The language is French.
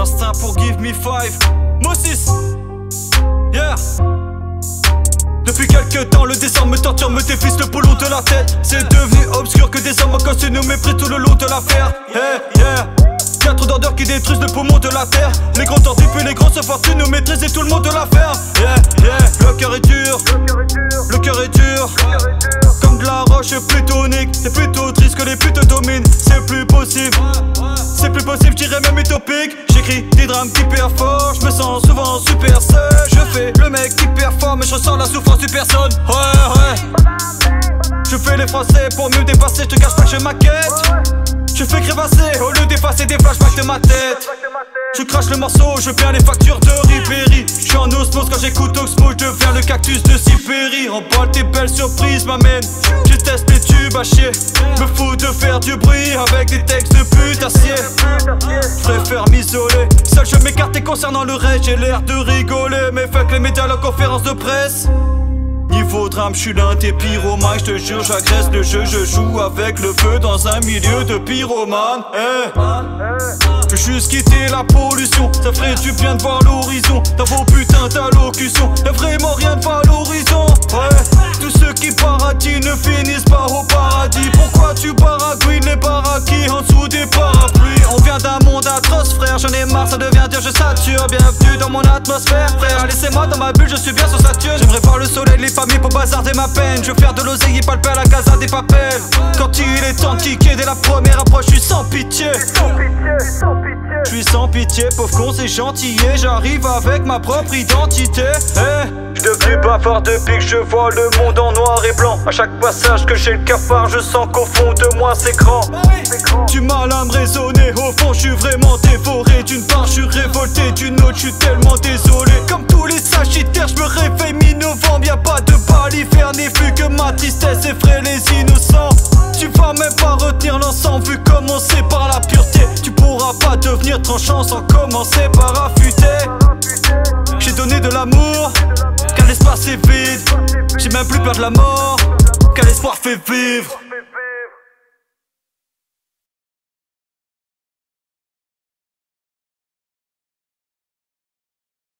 me five. Moses. Yeah. Depuis quelques temps, le dessin me torture, me défisse le boulot de la tête. C'est devenu obscur que des hommes cassés nous méprisent tout le long de l'affaire. Hey, yeah. Y'a trop d'ordures qui détruisent le poumon de la terre. Les grands tordus puis les grosses fortunes nous maîtrisent et tout le monde de l'affaire. Yeah, yeah. Le cœur est dur. Le cœur est dur. Comme de la roche plutôt unique. C'est plutôt triste que les putes dominent. C'est plus possible. Plus possible, j'irais même utopique. J'écris des drames qui fort. Je me sens souvent super seul. Je fais le mec qui performe, mais je ressens la souffrance du personne. Ouais, ouais. Je fais les français pour mieux dépasser. Je te cache pas que je maquette. Je fais crevasser au lieu d'effacer des flashbacks de ma tête. Je crache le morceau, je perds les factures de Ribéry. Je suis en osmose quand j'écoute Oxmo, je deviens le cactus de Sibérie. Emballe tes belles surprises, m'amène. Je teste les tubes à chier. Me fous de faire du bruit avec des textes de putassier. Préfère m'isoler. Seul je m'écarte concernant le reste, j'ai l'air de rigoler. Mais fuck les médias, la conférence de presse. Niveau drame, je suis l'un des pyromanes, je te jure, j'agresse le jeu, je joue avec le feu dans un milieu de pyromanes. Eh Je juste quitter la pollution, ça ferait du bien de voir l'horizon. Dans vos putains d'allocutions, y'a vraiment rien de valorisant. Ouais, tous ceux qui paradis ne finissent pas au paradis. Pourquoi tu baragouines les baraquis en dessous des parapluies? On vient d'un monde atroce, frère, j'en ai marre, ça devient dire je sature. Bienvenue dans mon atmosphère, frère. Laissez-moi dans ma bulle, je suis bien sur Saturne. J'aimerais voir le soleil, les familles pour bazarder ma peine. Je veux faire de l'oseille et palper à la casa des papels. Quand il est temps de kicker dès la première approche, je suis sans pitié. Je suis sans pitié, pauvre con, c'est gentil. Et j'arrive avec ma propre identité. Eh, je devenu bavard depuis que je vois le monde en noir et blanc. À chaque passage que j'ai le cafard, je sens qu'au fond de moi c'est grand. Du mal à me raisonner, au fond je suis vraiment dévoré. D'une part je suis révolté, d'une autre je suis tellement désolé. L'ensemble vu comment c'est par la pureté. Tu pourras pas devenir tranchant sans commencer par affûter. J'ai donné de l'amour, car l'espace est vide. J'ai même plus peur de la mort, car l'espoir fait vivre.